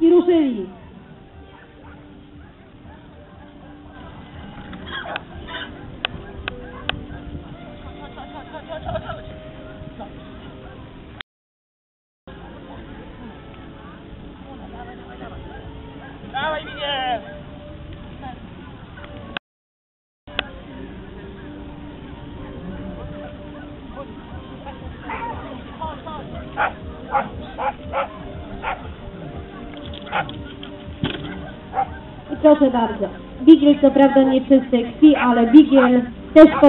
i ruszyli. Dawaj, Miguel! I proszę bardzo. Bigiel co prawda nie czysty krwi, ale Bigiel też po